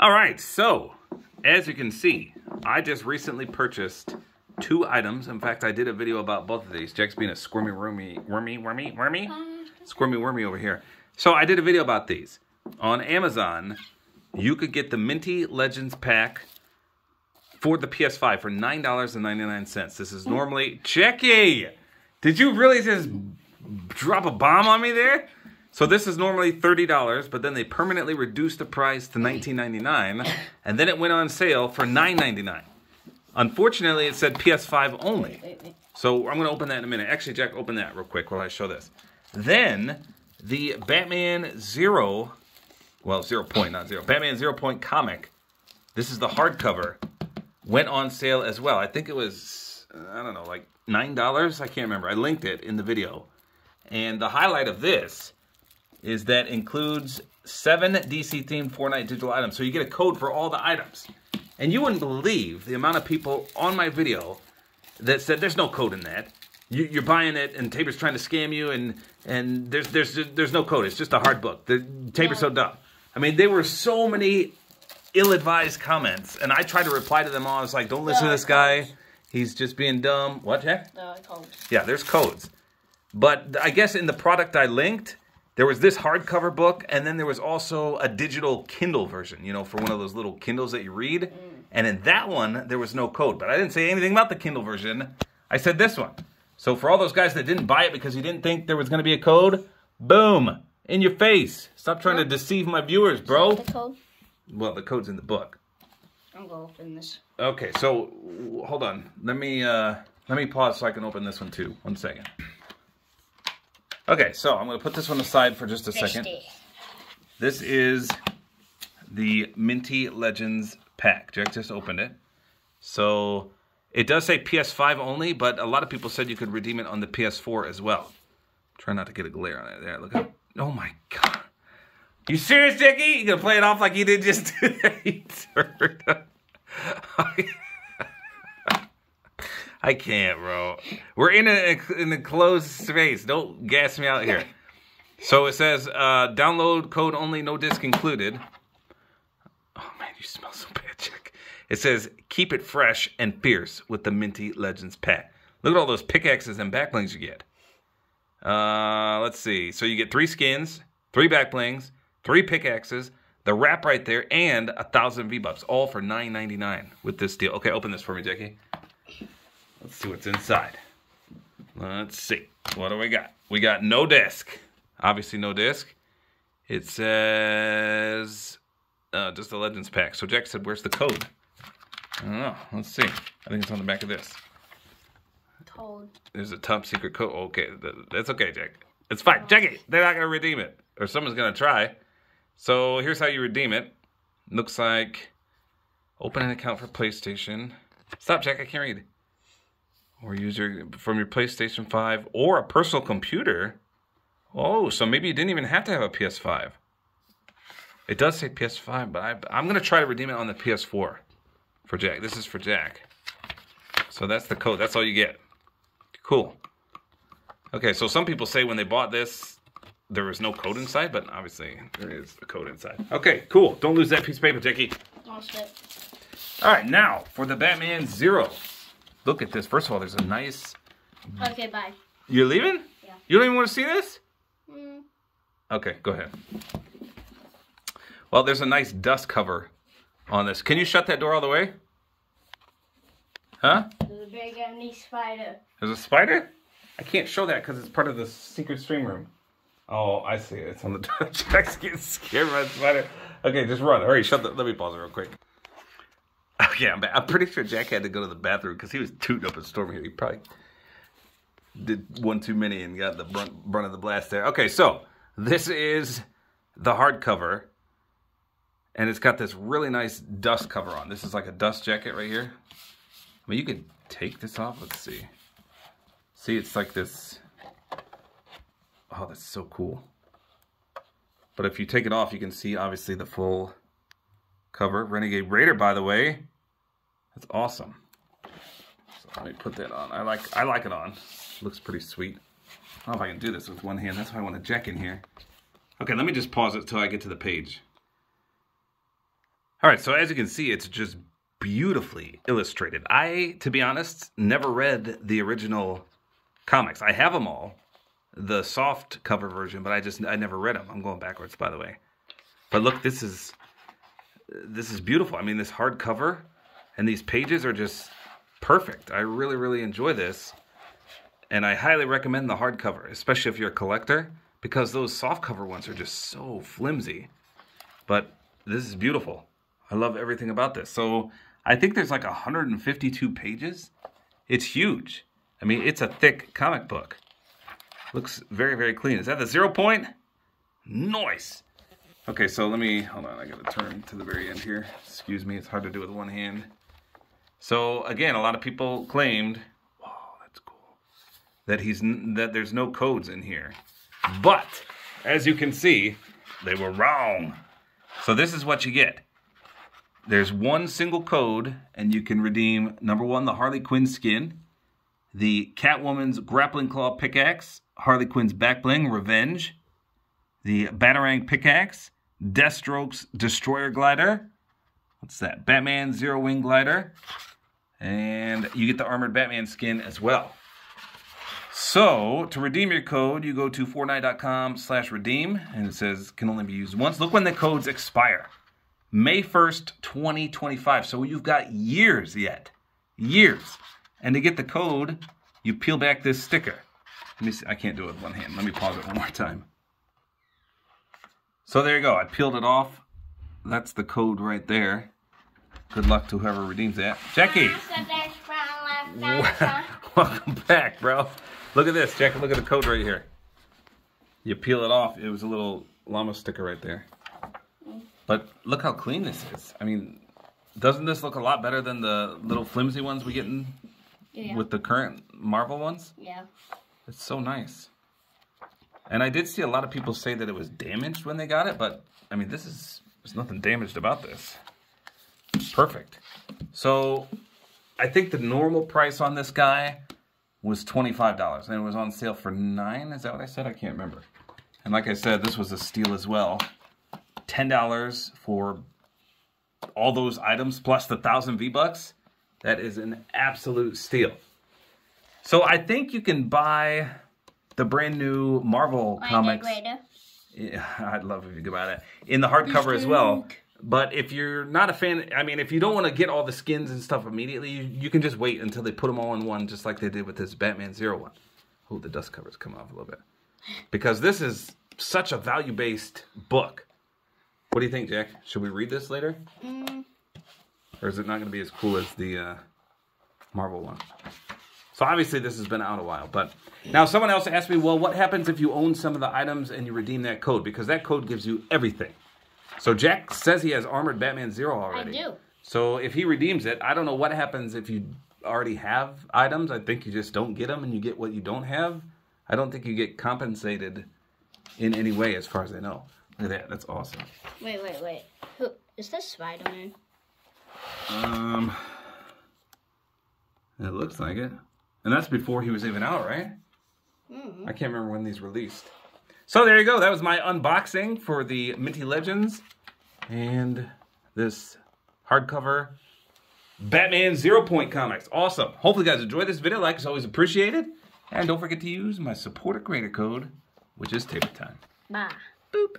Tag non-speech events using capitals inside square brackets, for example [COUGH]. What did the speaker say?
All right, so as you can see, I just recently purchased two items. In fact, I did a video about both of these. Jack's being a squirmy wormy, wormy, wormy, wormy, squirmy wormy over here. So I did a video about these. On Amazon, you could get the Minty Legends pack for the PS5 for $9.99. This is normally... Jackie! Did you really just drop a bomb on me there? So this is normally $30, but then they permanently reduced the price to $19.99, and then it went on sale for $9.99. Unfortunately, it said PS5 only. So I'm going to open that in a minute. Actually, Jack, open that real quick while I show this. Then, the Batman Zero, well, Zero Point, not Zero, Batman Zero Point comic, this is the hardcover, went on sale as well. I think it was, I don't know, like $9? I can't remember. I linked it in the video. And the highlight of this is that includes seven DC-themed Fortnite digital items. So you get a code for all the items. And you wouldn't believe the amount of people on my video that said there's no code in that. You, are buying it, and Tabor's trying to scam you, and and there's there's there's no code. It's just a hard book. The yeah. so dumb. I mean, there were so many ill-advised comments, and I tried to reply to them all. I was like, don't listen to this guy. He's just being dumb. What, Jack? No, codes. Yeah, there's codes. But I guess in the product I linked, there was this hardcover book, and then there was also a digital Kindle version, you know, for one of those little Kindles that you read. Mm. And in that one, there was no code. But I didn't say anything about the Kindle version. I said this one. So for all those guys that didn't buy it because you didn't think there was going to be a code, boom, in your face. Stop trying to deceive my viewers, bro. the code? Well, the code's in the book. I'm going to open this. Okay, so hold on. Let me uh, let me pause so I can open this one too. One second. Okay, so I'm going to put this one aside for just a second. This is the Minty Legends pack. Jack just opened it. So it does say PS5 only, but a lot of people said you could redeem it on the PS4 as well. Try not to get a glare on it. There, look at Oh my god. You serious, Jackie? You gonna play it off like you did just [LAUGHS] today? [LAUGHS] I can't, bro. We're in a in a closed space. Don't gas me out here. So it says uh, download code only, no disc included. Oh man, you smell so bad, Jack. It says keep it fresh and fierce with the Minty Legends pack. Look at all those pickaxes and backblings you get. Uh, let's see. So you get three skins, three backblings, three pickaxes, the wrap right there, and a thousand V bucks, all for nine ninety nine with this deal. Okay, open this for me, Jackie. Let's see what's inside. Let's see. What do we got? We got no disc. Obviously no disc. It says uh, just the Legends pack. So Jack said, where's the code? I don't know. Let's see. I think it's on the back of this. Code. There's a top secret code. Okay, that's okay, Jack. It's fine. Jackie, they're not going to redeem it. Or someone's going to try. So here's how you redeem it. Looks like open an account for PlayStation. Stop, Jack. I can't read or use your from your PlayStation 5 or a personal computer. Oh, so maybe you didn't even have to have a PS5. It does say PS5, but I, I'm going to try to redeem it on the PS4 for Jack. This is for Jack. So that's the code. That's all you get. Cool. Okay, so some people say when they bought this, there was no code inside, but obviously there is a code inside. Okay, cool. Don't lose that piece of paper, Jackie. Oh, all right, now for the Batman Zero. Look at this. First of all, there's a nice... Okay, bye. You're leaving? Yeah. You don't even want to see this? Mm. Okay, go ahead. Well, there's a nice dust cover on this. Can you shut that door all the way? Huh? There's a big empty spider. There's a spider? I can't show that because it's part of the secret stream room. Oh, I see it. It's on the [LAUGHS] door. Jack's getting scared by the spider. Okay, just run. Hurry, shut the... Let me pause it real quick. I'm, I'm pretty sure Jack had to go to the bathroom because he was tooting up a storm here. He probably did one too many and got the brunt, brunt of the blast there. Okay, so this is the hardcover. And it's got this really nice dust cover on. This is like a dust jacket right here. I mean, you can take this off. Let's see. See, it's like this. Oh, that's so cool. But if you take it off, you can see, obviously, the full cover. Renegade Raider, by the way. That's awesome. So let me put that on. I like I like it on. Looks pretty sweet. I don't know if I can do this with one hand. That's why I want to jack in here. Okay, let me just pause it until I get to the page. All right, so as you can see, it's just beautifully illustrated. I, to be honest, never read the original comics. I have them all, the soft cover version, but I just I never read them. I'm going backwards, by the way. But look, this is this is beautiful. I mean, this hardcover and these pages are just perfect. I really, really enjoy this, and I highly recommend the hardcover, especially if you're a collector, because those softcover ones are just so flimsy. But this is beautiful. I love everything about this. So I think there's like 152 pages. It's huge. I mean, it's a thick comic book. Looks very, very clean. Is that the zero point? Nice. Okay, so let me, hold on, I gotta turn to the very end here. Excuse me, it's hard to do with one hand. So again, a lot of people claimed, wow, that's cool, that he's, that there's no codes in here. But, as you can see, they were wrong. So this is what you get. There's one single code, and you can redeem number one, the Harley Quinn skin, the Catwoman's grappling claw pickaxe, Harley Quinn's back bling, Revenge, the Batarang pickaxe, Deathstroke's destroyer glider. What's that? Batman zero wing glider, and you get the armored Batman skin as well. So to redeem your code, you go to Fortnite.com slash redeem, and it says can only be used once. Look when the codes expire. May 1st, 2025. So you've got years yet. Years. And to get the code, you peel back this sticker. Let me see. I can't do it with one hand. Let me pause it one more time. So there you go. I peeled it off. That's the code right there. Good luck to whoever redeems that. Jackie! [LAUGHS] Welcome back, bro. Look at this, Jackie. Look at the code right here. You peel it off. It was a little llama sticker right there. But look how clean this is. I mean, doesn't this look a lot better than the little flimsy ones we get in Yeah. with the current Marvel ones? yeah. It's so nice. And I did see a lot of people say that it was damaged when they got it, but I mean, this is, there's nothing damaged about this. Perfect. So I think the normal price on this guy was $25 and it was on sale for nine. Is that what I said? I can't remember. And like I said, this was a steal as well. $10 for all those items plus the thousand V-Bucks. That is an absolute steal. So I think you can buy the brand new Marvel comics. Yeah, [LAUGHS] I'd love if you could buy that in the hardcover as well. But if you're not a fan, I mean, if you don't want to get all the skins and stuff immediately, you, you can just wait until they put them all in one, just like they did with this Batman Zero one. Oh, the dust cover's come off a little bit because this is such a value-based book. What do you think, Jack? Should we read this later, Mm, or is it not going to be as cool as the uh, Marvel one? So obviously this has been out a while, but now someone else asked me, well, what happens if you own some of the items and you redeem that code? Because that code gives you everything. So Jack says he has Armored Batman Zero already. I do. So if he redeems it, I don't know what happens if you already have items. I think you just don't get them and you get what you don't have. I don't think you get compensated in any way as far as I know. Look at that. That's awesome. Wait, wait, wait. Who is this Spider-Man? Um, it looks like it. And that's before he was even out, right? Mm. I can't remember when these released. So there you go. That was my unboxing for the Minty Legends and this hardcover Batman Zero Point comics. Awesome. Hopefully you guys enjoyed this video. Like is always appreciated. And don't forget to use my supporter creator code, which is table time. Bye. Boop.